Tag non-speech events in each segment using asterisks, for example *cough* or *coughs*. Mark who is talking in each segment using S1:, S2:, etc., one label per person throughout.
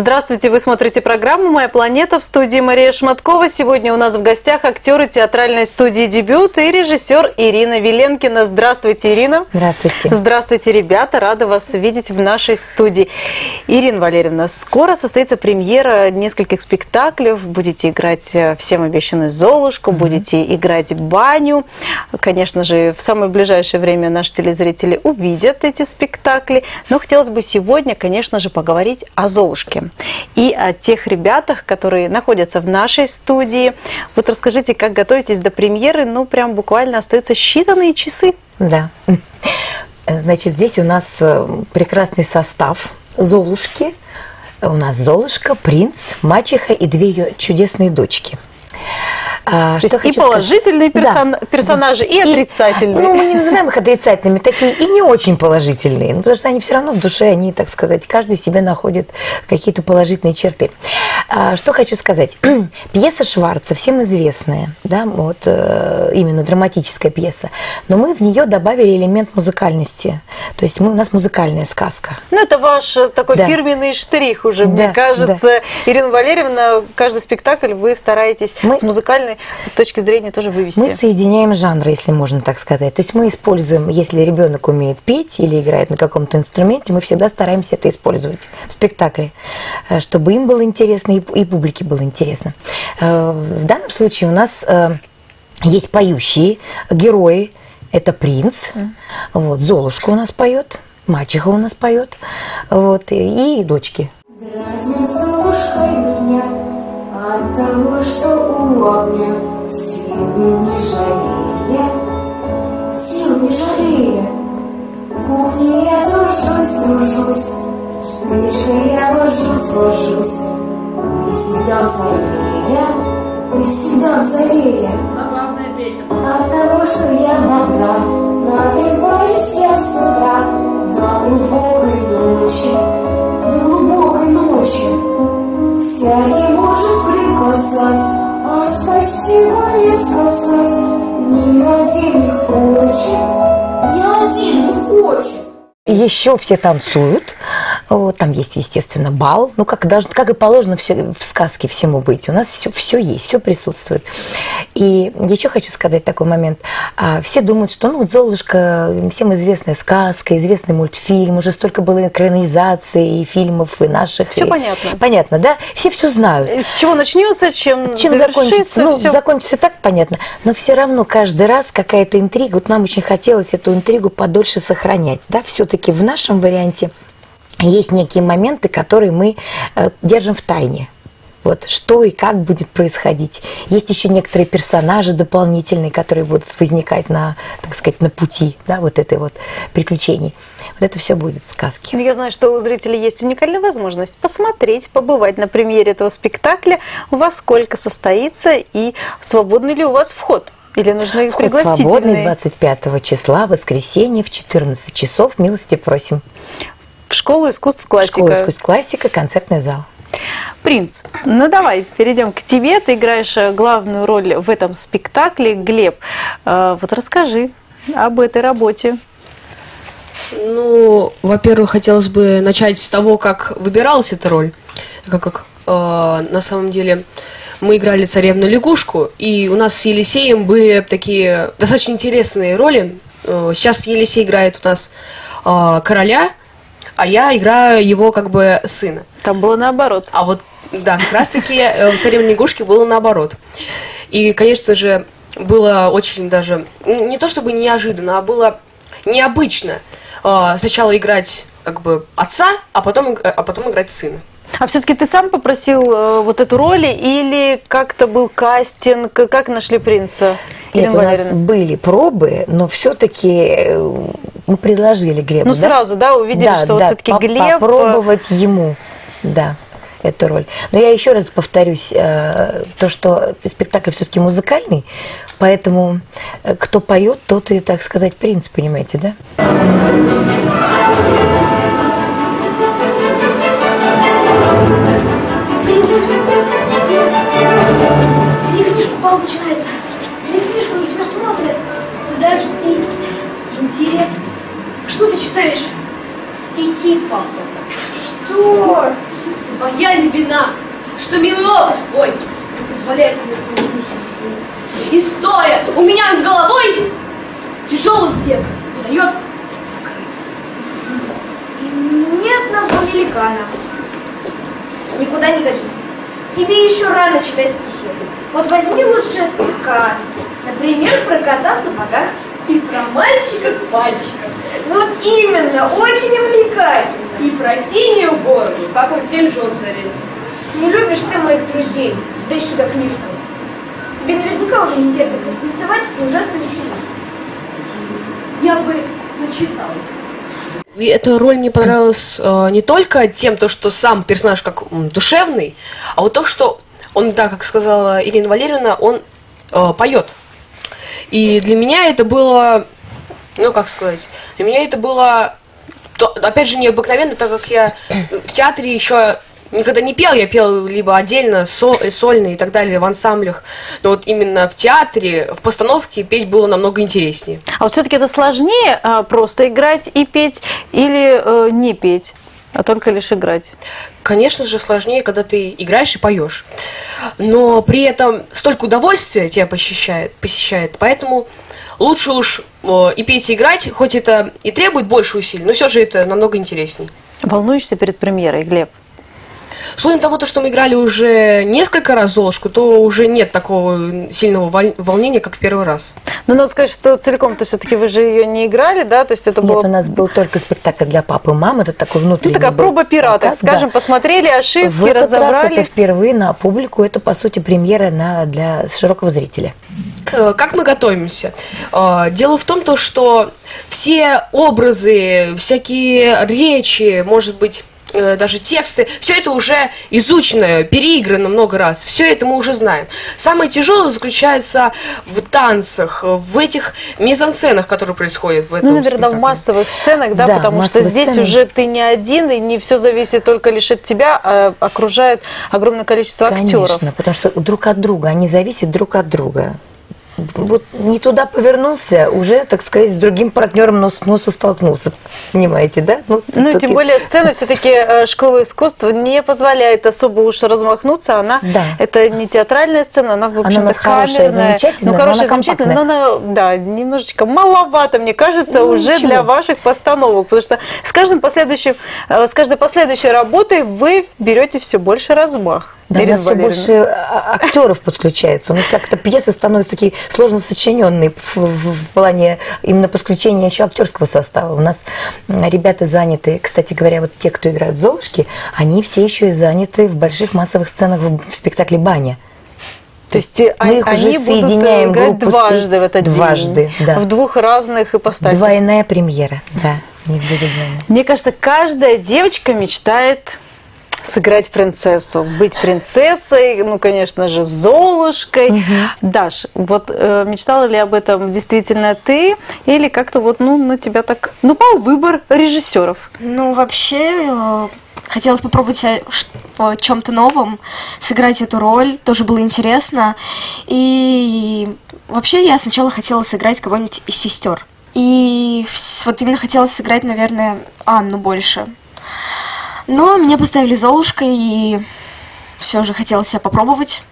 S1: Здравствуйте, вы смотрите программу «Моя планета» в студии Мария Шматкова. Сегодня у нас в гостях актеры театральной студии «Дебют» и режиссер Ирина Веленкина. Здравствуйте, Ирина.
S2: Здравствуйте.
S1: Здравствуйте, ребята. Рада вас видеть в нашей студии. Ирина Валерьевна, скоро состоится премьера нескольких спектаклей. Будете играть э, «Всем обещанную Золушку», mm-hmm. будете играть «Баню». Конечно же, в самое ближайшее время наши телезрители увидят эти спектакли. Но хотелось бы сегодня, конечно же, поговорить о Золушке и о тех ребятах, которые находятся в нашей студии. Вот расскажите, как готовитесь до премьеры? Ну, прям буквально остаются считанные часы.
S2: Да. Значит, здесь у нас э, прекрасный состав Золушки. У нас Золушка, принц, мачеха и две ее чудесные дочки.
S1: А, что и положительные персон... да. персонажи, и, и отрицательные.
S2: Ну, мы не называем их отрицательными, такие и не очень положительные, ну, потому что они все равно в душе, они, так сказать, каждый себе находит какие-то положительные черты. А, что хочу сказать. *clears throat* пьеса Шварца, всем известная, да, вот э, именно драматическая пьеса, но мы в нее добавили элемент музыкальности, то есть мы, у нас музыкальная сказка.
S1: Ну, это ваш э, такой да. фирменный штрих уже, да, мне кажется. Да. Ирина Валерьевна, каждый спектакль вы стараетесь мы... с музыкальной точки зрения тоже вывести.
S2: Мы соединяем жанры, если можно так сказать. То есть мы используем, если ребенок умеет петь или играет на каком-то инструменте, мы всегда стараемся это использовать в спектакле, э, чтобы им было интересно и, публике было интересно. Э, в данном случае у нас э, есть поющие герои. Это принц, mm. вот, Золушка у нас поет, мачеха у нас поет, вот, и, и дочки. Дразнит Золушкой меня от того, что у огня силы не жалея, Еще все танцуют, вот, там есть, естественно, бал, ну, как, должно, как и положено все, в сказке всему быть. У нас все, все есть, все присутствует. И еще хочу сказать такой момент. А, все думают, что, ну, вот «Золушка» всем известная сказка, известный мультфильм, уже столько было экранизаций и фильмов, и наших.
S1: Все
S2: и...
S1: понятно.
S2: Понятно, да? Все все знают.
S1: С чего начнется, чем
S2: Чем закончится. Ну, все... закончится так, понятно. Но все равно каждый раз какая-то интрига. Вот нам очень хотелось эту интригу подольше сохранять, да, все-таки в нашем варианте есть некие моменты, которые мы э, держим в тайне. Вот что и как будет происходить. Есть еще некоторые персонажи дополнительные, которые будут возникать на, так сказать, на пути, да, вот этой вот приключений. Вот это все будет в сказке.
S1: Ну, я знаю, что у зрителей есть уникальная возможность посмотреть, побывать на премьере этого спектакля. Во сколько состоится и свободный ли у вас вход? Или нужны
S2: Вход свободный 25 числа, воскресенье в 14 часов. Милости просим.
S1: В школу искусств классика.
S2: Школа искусств классика, концертный зал.
S1: Принц, ну давай перейдем к тебе. Ты играешь э, главную роль в этом спектакле. Глеб, э, вот расскажи об этой работе.
S3: Ну, во-первых, хотелось бы начать с того, как выбиралась эта роль. Как, как э, на самом деле мы играли царевну лягушку, и у нас с Елисеем были такие достаточно интересные роли. Э, сейчас Елисей играет у нас э, короля, а я играю его как бы сына.
S1: Там было наоборот.
S3: А вот, да, как раз таки э, в «Царевне лягушки» было наоборот. И, конечно же, было очень даже, не то чтобы неожиданно, а было необычно э, сначала играть как бы отца, а потом, а потом играть сына.
S1: А все-таки ты сам попросил э, вот эту роль или как-то был кастинг, как нашли принца?
S2: Нет, у нас были пробы, но все-таки э, мы предложили Глебу.
S1: Ну, да? сразу, да, увидели, да, что да, вот все-таки Глеб...
S2: Э, попробовать ему, да, эту роль. Но я еще раз повторюсь, то, что спектакль все-таки музыкальный, поэтому кто поет, тот и, так сказать, принц, понимаете, да? Что
S3: милый образ твой не позволяет мне сниться? И стоя у меня над головой тяжелым век не дает закрыться.
S4: Ни одного великана. Никуда не годится. Тебе еще рано читать стихи. Вот возьми лучше сказку. Например, про кота в сапогах.
S3: И про мальчика с мальчиком.
S4: Вот именно, очень увлекательно.
S3: И про синюю бороду, как он семь жен зарезал.
S4: Не любишь ты моих друзей? Дай сюда книжку. Тебе наверняка уже не терпится танцевать и ужасно веселиться.
S3: Я бы начитал. И эта роль мне понравилась э, не только тем, то, что сам персонаж как м, душевный, а вот то, что он, да, как сказала Ирина Валерьевна, он э, поет. И для меня это было, ну как сказать, для меня это было, то- опять же, необыкновенно, так как я в театре еще никогда не пел, я пел либо отдельно, со- сольно и так далее, в ансамблях. Но вот именно в театре, в постановке петь было намного интереснее.
S1: А вот все-таки это сложнее а, просто играть и петь или э, не петь, а только лишь играть?
S3: Конечно же, сложнее, когда ты играешь и поешь. Но при этом столько удовольствия тебя посещает, посещает поэтому лучше уж э, и петь, и играть, хоть это и требует больше усилий, но все же это намного интереснее.
S1: Волнуешься перед премьерой, Глеб?
S3: С учетом того, то, что мы играли уже несколько раз Золушку, то уже нет такого сильного волнения, как в первый раз.
S1: Ну, надо сказать, что целиком-то все-таки вы же ее не играли, да? То есть это
S2: Нет,
S1: было...
S2: у нас был только спектакль для папы и мамы, это такой
S1: Ну,
S2: внутренний
S1: такая
S2: был
S1: проба пера, так
S2: показ, да.
S1: скажем, посмотрели ошибки,
S2: В этот раз
S1: разобрали.
S2: это впервые на публику, это, по сути, премьера на, для широкого зрителя.
S3: Э, Как мы готовимся? Э, Дело в том, то, что все образы, всякие речи, может быть, даже тексты, все это уже изучено, переиграно много раз, все это мы уже знаем. Самое тяжелое заключается в танцах, в этих мизансценах, которые происходят в этом
S1: Ну, наверное, в
S3: спектакле.
S1: массовых сценах, да,
S2: Да,
S1: потому что здесь
S2: сцены.
S1: уже ты не один, и не все зависит только лишь от тебя, а окружает огромное количество актеров.
S2: Конечно, потому что друг от друга, они зависят друг от друга. Вот не туда повернулся, уже, так сказать, с другим партнером нос к носу столкнулся. Понимаете, да?
S1: Ну,
S2: тут
S1: тем
S2: и-
S1: более сцена все-таки школа искусств не позволяет особо уж размахнуться. Она
S2: Да.
S1: это не театральная сцена, она, в общем-то,
S2: хорошая,
S1: камерная.
S2: замечательная,
S1: ну, хорошая, замечательная, но она, да, немножечко маловато, мне кажется,
S2: Ну,
S1: уже
S2: ничего.
S1: для ваших постановок. Потому что с каждым последующим, э, с каждой последующей работой вы берете все больше размах.
S2: Да, у
S1: Ирина
S2: нас все
S1: Валерьевна.
S2: больше а- актеров подключается. У нас как-то пьесы становятся такие сложно сочиненные в, в- в плане именно подключения еще актерского состава. У нас ребята заняты, кстати говоря, вот те, кто играют Золушки, они все еще и заняты в больших массовых сценах в, в сппектакле «Баня».
S1: То есть э,
S2: Мы их
S1: они
S2: уже
S1: будут
S2: соединяем
S1: играть
S2: группу с-
S1: дважды в этот
S2: дважды,
S1: день.
S2: да.
S1: В двух разных ипостасях.
S2: Двойная премьера, да, у них будет двойная.
S1: Мне кажется, каждая девочка мечтает сыграть принцессу, быть принцессой, ну, конечно же, Золушкой. Даш, вот э, мечтала ли об этом действительно ты, или как-то вот, ну, на тебя так, ну, пал выбор режиссеров?
S5: Ну, вообще, э, хотелось попробовать себя в чем-то новом, сыграть эту роль, тоже было интересно. И вообще я сначала хотела сыграть кого-нибудь из сестер. И вот именно хотелось сыграть, наверное, Анну больше. Но меня поставили Золушкой, и все же хотелось себя попробовать.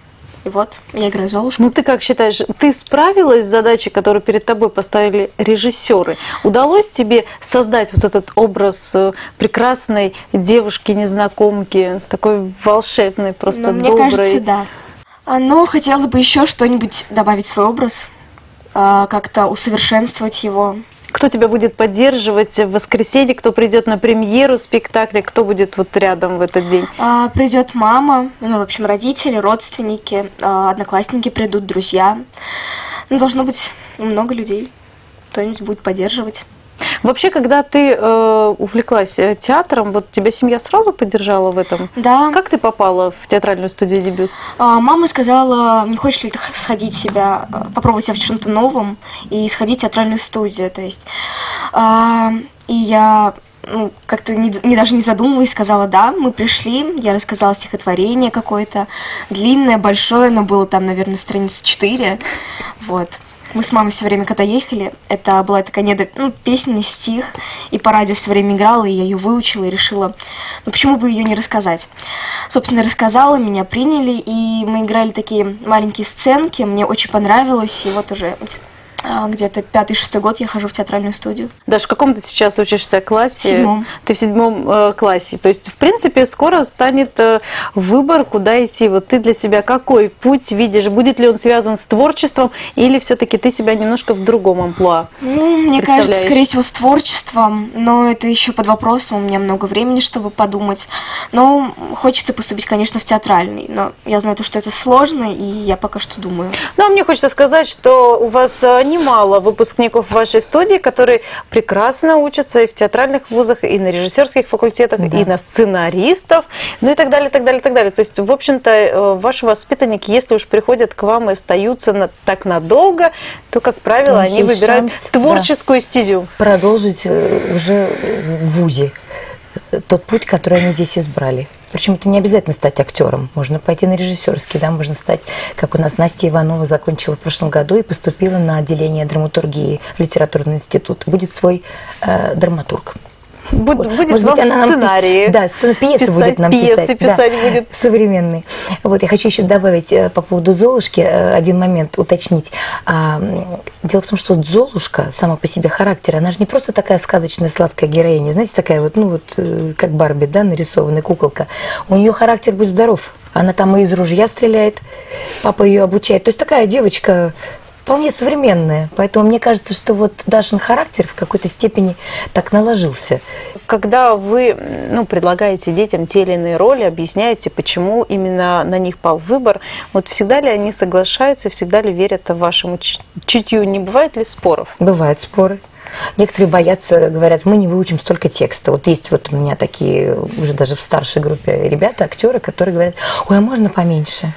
S5: И вот, я играю Золушку.
S1: Ну, ты как считаешь, ты справилась с задачей, которую перед тобой поставили режиссеры? Удалось тебе создать вот этот образ э, прекрасной девушки-незнакомки, такой волшебной, просто
S5: Но мне
S1: доброй?
S5: кажется, да. А, Но хотелось бы еще что-нибудь добавить в свой образ, а, как-то усовершенствовать его.
S1: Кто тебя будет поддерживать в воскресенье, кто придет на премьеру спектакля, кто будет вот рядом в этот день?
S5: А, Придет мама, ну, в общем, родители, родственники, а, одноклассники придут, друзья. Ну, должно быть много людей. Кто-нибудь будет поддерживать.
S1: Вообще, когда ты э, увлеклась э, театром, вот тебя семья сразу поддержала в этом?
S5: Да.
S1: Как ты попала в театральную студию «Дебют»?
S5: А, Мама сказала, не хочешь ли ты сходить себя, а, попробовать себя в чем-то новом и сходить в театральную студию, то есть. а, и я ну, как-то не, не- даже не задумываясь, сказала да, мы пришли, я рассказала стихотворение какое-то, длинное, большое, но было там, наверное, страниц 4, вот. Мы с мамой все время, когда ехали, это была такая недо... ну, песня, не стих, и по радио все время играла, и я ее выучила и решила, ну почему бы ее не рассказать. Собственно, рассказала, меня приняли, и мы играли такие маленькие сценки, мне очень понравилось, и вот уже где-то пятый-шестой год я хожу в театральную студию.
S1: Даже в каком ты сейчас учишься классе?
S5: В седьмом.
S1: Ты в седьмом э, классе. То есть, в принципе, скоро станет э, выбор, куда идти. Вот ты для себя какой путь видишь? Будет ли он связан с творчеством или все-таки ты себя немножко в другом амплуа?
S5: Ну, мне кажется, скорее всего, с творчеством, но это еще под вопросом, у меня много времени, чтобы подумать. Но хочется поступить, конечно, в театральный, но я знаю то, что это сложно, и я пока что думаю.
S1: Ну, а мне хочется сказать, что у вас э, немало выпускников вашей студии, которые прекрасно учатся и в театральных вузах, и на режиссерских факультетах,
S2: Да.
S1: и на сценаристов, ну и так далее, так далее, так далее. То есть, в общем-то, э, ваши воспитанники, если уж приходят к вам и остаются на- так надолго, то, как правило,
S2: У них
S1: они
S2: есть
S1: выбирают
S2: шанс,
S1: творческую стезю.
S2: Продолжить э, уже в ВУЗе тот путь, который они здесь избрали. Причем это не обязательно стать актером. Можно пойти на режиссерский, да, можно стать, как у нас Настя Иванова закончила в прошлом году и поступила на отделение драматургии в литературный институт. Будет свой э, драматург.
S1: Буд-
S2: Вот.
S1: Будет
S2: Может
S1: вам
S2: быть, она нам
S1: сценарии.
S2: Да, сцена- пьесы
S1: писать,
S2: будет нам
S1: пьесы
S2: писать. да,
S1: писать будет.
S2: Современные. Вот, я хочу еще добавить э, по поводу Золушки э, один момент уточнить. А, дело в том, что Золушка сама по себе характер, она же не просто такая сказочная сладкая героиня, знаете, такая вот, ну вот, э, как Барби, да, нарисованная куколка. У нее характер будет здоров. Она там и из ружья стреляет, папа ее обучает. То есть такая девочка вполне современная. Поэтому мне кажется, что вот Дашин характер в какой-то степени так наложился.
S1: Когда вы ну, предлагаете детям те или иные роли, объясняете, почему именно на них пал выбор, вот всегда ли они соглашаются, всегда ли верят вашему чутью? Не бывает ли споров?
S2: Бывают споры. Некоторые боятся, говорят, мы не выучим столько текста. Вот есть вот у меня такие, уже даже в старшей группе ребята, актеры, которые говорят, ой, а можно поменьше?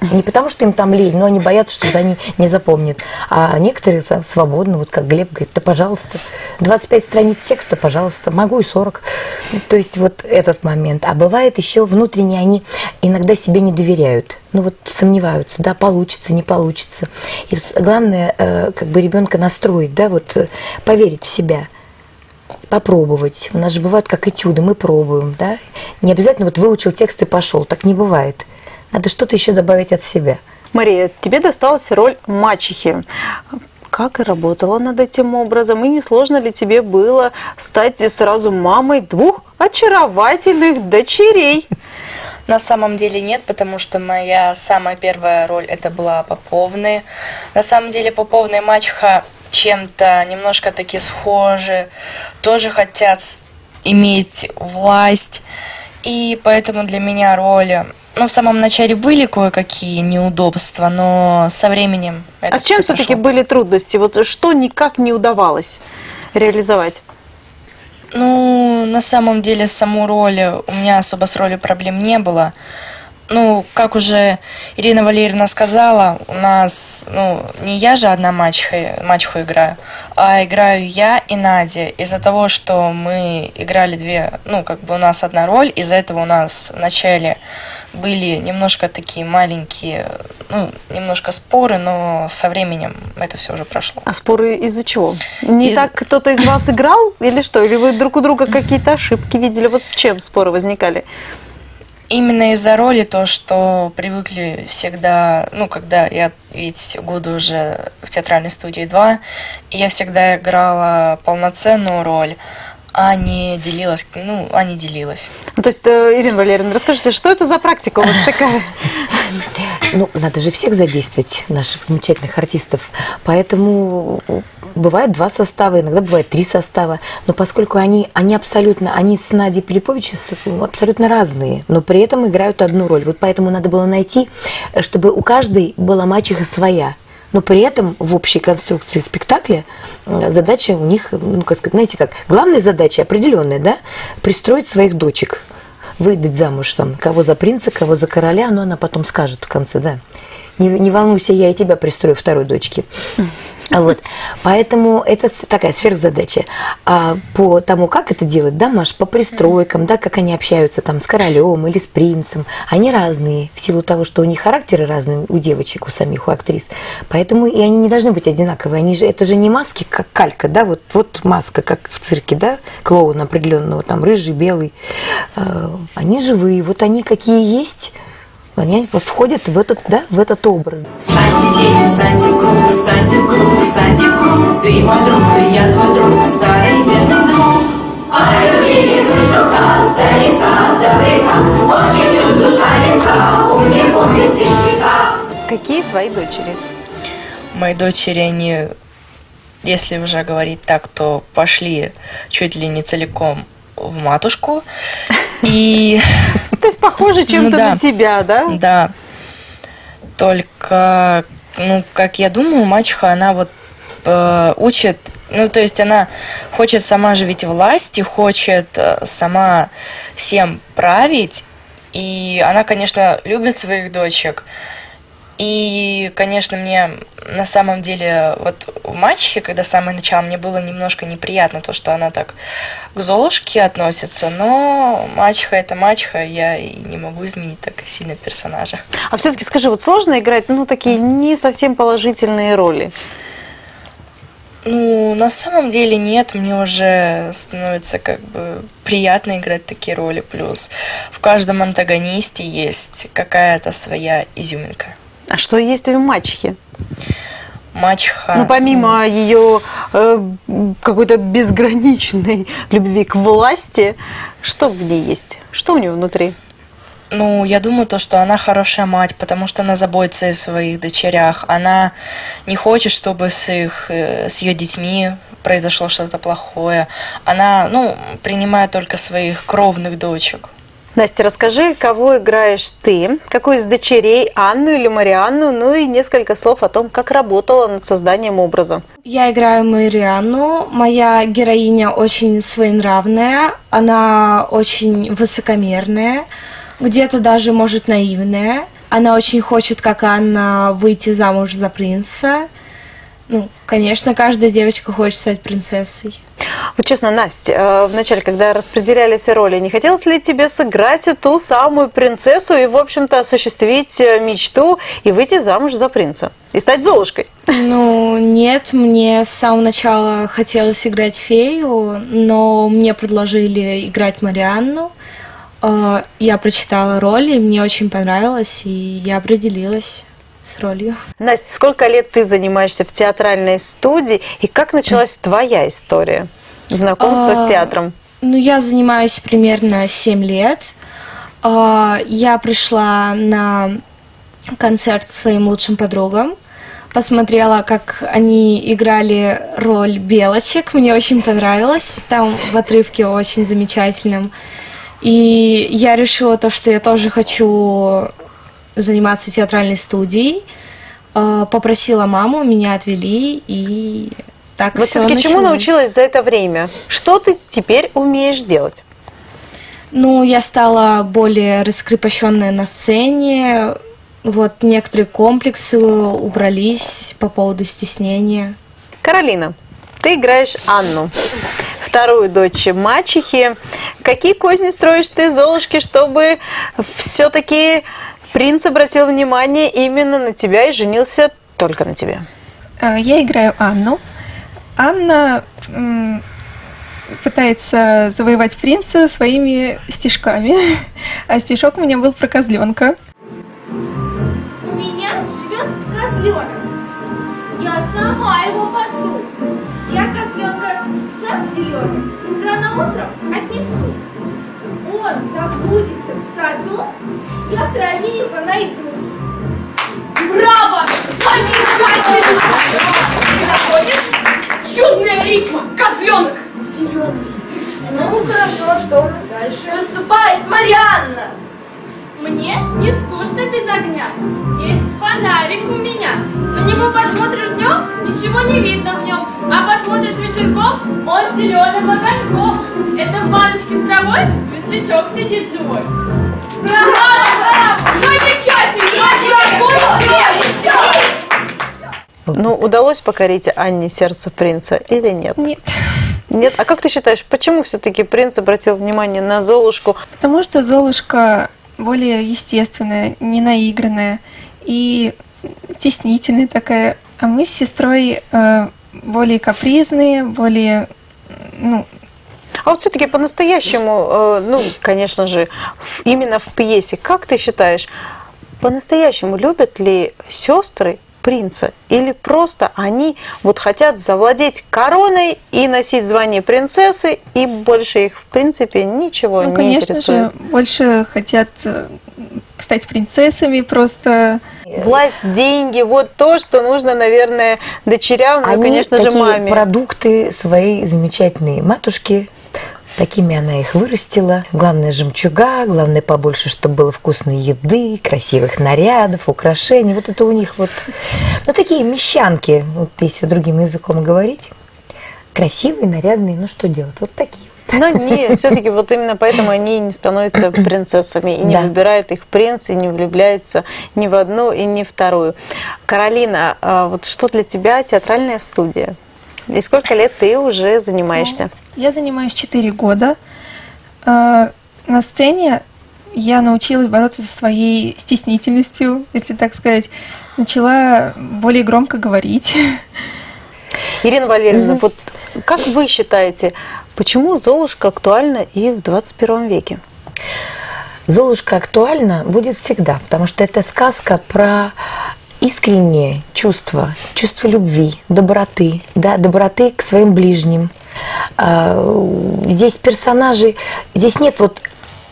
S2: Не потому, что им там лень, но они боятся, что они не запомнят. А некоторые свободно, вот как Глеб говорит, да пожалуйста, 25 страниц текста, пожалуйста, могу и 40. То есть вот этот момент. А бывает еще внутренне они иногда себе не доверяют. Ну вот сомневаются, да, получится, не получится. И главное, э, как бы ребенка настроить, да, вот э, поверить в себя попробовать. У нас же бывают как этюды, мы пробуем, да. Не обязательно вот выучил текст и пошел, так не бывает. Надо что-то еще добавить от себя.
S1: Мария, тебе досталась роль мачехи. Как работала над этим образом? И не сложно ли тебе было стать сразу мамой двух очаровательных дочерей?
S6: На самом деле нет, потому что моя самая первая роль это была Поповны. На самом деле Поповна и Мачеха чем-то немножко таки схожи, тоже хотят иметь власть. И поэтому для меня роли, ну, в самом начале были кое-какие неудобства, но со временем это
S1: а с чем все-таки были трудности? Вот что никак не удавалось реализовать?
S6: Ну, на самом деле, саму роль, у меня особо с ролью проблем не было. Ну, как уже Ирина Валерьевна сказала, у нас, ну, не я же одна мачеха, мачеху играю, а играю я и Надя. Из-за того, что мы играли две, ну, как бы у нас одна роль, из-за этого у нас вначале были немножко такие маленькие, ну, немножко споры, но со временем это все уже прошло.
S1: А споры из-за чего? Не
S6: Из-
S1: так кто-то из вас играл или что? Или вы друг у друга какие-то ошибки видели? Вот с чем споры возникали?
S6: Именно из-за роли то, что привыкли всегда, ну, когда я ведь годы уже в театральной студии 2, и я всегда играла полноценную роль, а не делилась, ну, а не делилась.
S1: Ну, то есть, э, Ирина Валерьевна, расскажите, что это за практика у вас *laughs* такая?
S2: Ну, надо же всех задействовать, наших замечательных артистов. Поэтому бывает два состава, иногда бывает три состава. Но поскольку они, они абсолютно, они с Надей Пилипович с- ну, абсолютно разные, но при этом играют одну роль. Вот поэтому надо было найти, э, чтобы у каждой была мачеха своя. Но при этом в общей конструкции спектакля э, задача у них, ну, как сказать, знаете как, главная задача определенная, да, пристроить своих дочек выдать замуж там, кого за принца, кого за короля, но она потом скажет в конце, да. Не, не волнуйся, я и тебя пристрою второй дочке. Вот. Поэтому это такая сверхзадача. А по тому, как это делать, да, Маш, по пристройкам, да, как они общаются там с королем или с принцем, они разные в силу того, что у них характеры разные у девочек, у самих, у актрис. Поэтому и они не должны быть одинаковые. Они же, это же не маски, как калька, да, вот, вот маска, как в цирке, да, клоун определенного, там рыжий, белый. Э, Они живые, вот они какие есть, они входят в этот, да, в этот образ.
S7: Встаньте, дети, встаньте в круг, встаньте в круг, встаньте в круг. Ты мой друг, и я твой друг, старый верный друг. Ай, любили душу старика, добряка, очень душа легка, умни, помни, сельчака.
S1: Какие твои дочери?
S6: Мои дочери, они, если уже говорить так, то пошли чуть ли не целиком в матушку. И *laughs*
S1: То есть похоже чем-то
S6: Ну да.
S1: на тебя, да?
S6: Да. Только, ну, как я думаю, мачеха, она вот э, учит, ну, то есть она хочет сама живить власти, хочет э, сама всем править, и она, конечно, любит своих дочек. И, конечно, мне на самом деле вот в мачехе, когда с самого начала, мне было немножко неприятно то, что она так к Золушке относится, но мачеха это мачеха, я и не могу изменить так сильно персонажа.
S1: А все-таки скажи, вот сложно играть, ну, такие не совсем положительные роли?
S6: Ну, на самом деле нет, мне уже становится как бы приятно играть такие роли, плюс в каждом антагонисте есть какая-то своя изюминка.
S1: А что есть в мачехе?
S6: Мачеха...
S1: Ну, помимо ее э, какой-то безграничной любви к власти, что в ней есть? Что у нее внутри?
S6: Ну, я думаю, то, что она хорошая мать, потому что она заботится о своих дочерях. Она не хочет, чтобы с их, э, с ее детьми произошло что-то плохое. Она, ну, принимает только своих кровных дочек.
S1: Настя, расскажи, кого играешь ты, какую из дочерей, Анну или Марианну, ну и несколько слов о том, как работала над созданием образа.
S8: Я играю Марианну. Моя героиня очень своенравная, она очень высокомерная, где-то даже, может, наивная. Она очень хочет, как Анна, выйти замуж за принца. Ну, конечно, каждая девочка хочет стать принцессой.
S1: Вот честно, Настя, э, вначале, когда распределялись роли, не хотелось ли тебе сыграть ту самую принцессу и, в общем-то, осуществить э, мечту и выйти замуж за принца? И стать Золушкой?
S8: Ну, нет, мне с самого начала хотелось играть фею, но мне предложили играть Марианну. Э, Я прочитала роль, и мне очень понравилось, и я определилась с ролью.
S1: Настя, сколько лет ты занимаешься в театральной студии и как началась твоя история знакомства
S8: А,
S1: с театром?
S8: Ну, я занимаюсь примерно 7 лет. Э, Я пришла на концерт своим лучшим подругам, посмотрела, как они играли роль белочек. Мне очень понравилось. Там в отрывке очень замечательном. И я решила то, что я тоже хочу заниматься театральной студией. Э, Попросила маму, меня отвели, и так
S1: Вот
S8: всё
S1: все-таки чему
S8: началось.
S1: научилась за это время? Что ты теперь умеешь делать?
S8: Ну, я стала более раскрепощенная на сцене. Вот некоторые комплексы убрались по поводу стеснения.
S1: Каролина, ты играешь Анну, вторую дочь мачехи. Какие козни строишь ты, Золушки, чтобы все-таки принц обратил внимание именно на тебя и женился только на тебе?
S9: А, Я играю Анну. Анна пытается завоевать принца своими стишками. *laughs* А стишок у меня был про козленка.
S4: У меня живет козленок. Я сама его пасу. Я козленка сад зеленый рано утром отнесу. Он забудется в саду, я его найду.
S10: Браво! Замечательно! Ты находишь? Чудная рифма! Козленок!
S4: Зеленый. Ну хорошо, что у нас дальше? Выступает Марианна.
S10: Мне не скучно без огня. Есть фонарик у меня. На него посмотришь днем, ничего не видно в нем. А посмотришь вечерком, он зеленым огоньком. Это в баночке с травой светлячок сидит живой.
S1: Ну, удалось покорить Анне сердце принца или нет?
S9: Нет.
S1: Нет. А как ты считаешь, почему все-таки принц обратил внимание на Золушку?
S9: Потому что Золушка более естественная, не наигранная и стеснительная такая. А мы с сестрой э, более капризные, более, ну,
S1: А вот все-таки по-настоящему, э, ну, конечно же, именно в пьесе, как ты считаешь, по-настоящему любят ли сестры принца? Или просто они вот хотят завладеть короной и носить звание принцессы, и больше их, в принципе, ничего
S9: ну
S1: не
S9: конечно
S1: интересует?
S9: же, больше хотят э, стать принцессами просто.
S1: Власть, деньги, вот то, что нужно, наверное, дочерям, ну, конечно же, маме.
S2: продукты своей замечательной матушки. Такими она их вырастила. Главное жемчуга, главное побольше, чтобы было вкусной еды, красивых нарядов, украшений. Вот это у них вот, ну такие мещанки, вот если другим языком говорить. Красивые, нарядные, ну что делать? Вот такие.
S1: Но нет, все-таки вот именно поэтому они не становятся *coughs* принцессами, и не
S2: Да.
S1: выбирает их принц, и не влюбляется ни в одну, и ни в вторую. Каролина, а вот что для тебя театральная студия? И сколько лет ты уже занимаешься?
S9: Я занимаюсь 4 года. Э, На сцене я научилась бороться со своей стеснительностью, если так сказать. Начала более громко говорить.
S1: Ирина Валерьевна, вот как вы считаете, почему Золушка актуальна и в 21 веке?
S2: Золушка актуальна будет всегда, потому что это сказка про искреннее чувство, чувство любви, доброты, да, доброты к своим ближним. А, Здесь персонажи, здесь нет вот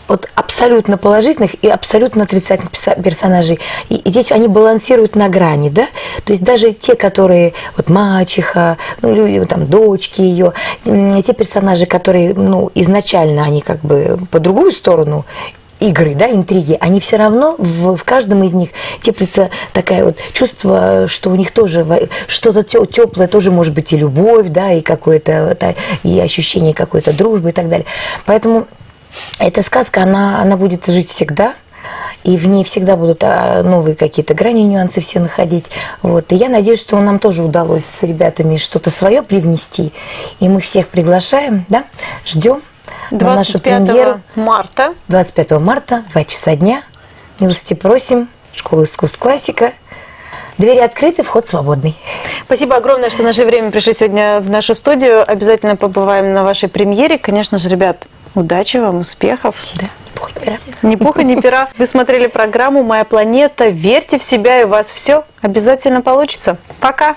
S2: вот абсолютно положительных и абсолютно отрицательных персонажей. И здесь они балансируют на грани, да? То есть даже те, которые, вот мачеха, ну, люди, там, дочки ее, те персонажи, которые, ну, изначально они как бы по другую сторону игры, да, интриги, они все равно в, в каждом из них теплится такое вот чувство, что у них тоже что-то теплое, тоже может быть и любовь, да, и какое-то, и ощущение какой-то дружбы и так далее. Поэтому эта сказка, она, она будет жить всегда, и в ней всегда будут а, новые какие-то грани, нюансы все находить. Вот. И я надеюсь, что нам тоже удалось с ребятами что-то свое привнести. И мы всех приглашаем, да, ждем на нашу
S1: 25
S2: премьеру
S1: марта
S2: 25 марта, 2 часа дня. Милости просим. Школа искусств классика. Двери открыты, вход свободный.
S1: Спасибо огромное, что нашли время пришли сегодня в нашу студию. Обязательно побываем на вашей премьере. Конечно же, ребят, удачи вам, успехов.
S2: Да, пух и пера.
S1: Ни пуха, ни пера. Вы смотрели программу «Моя планета». Верьте в себя, и у вас все обязательно получится. Пока!